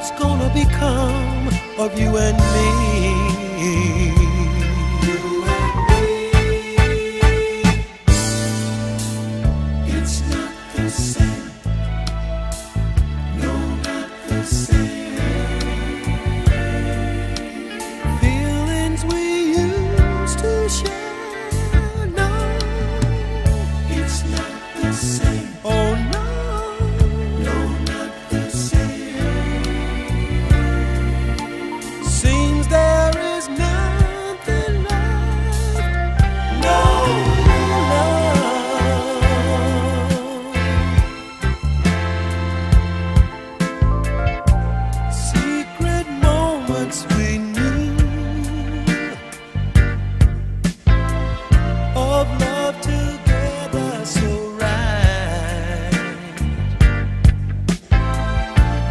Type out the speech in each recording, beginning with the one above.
what's gonna become of you and me.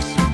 Space.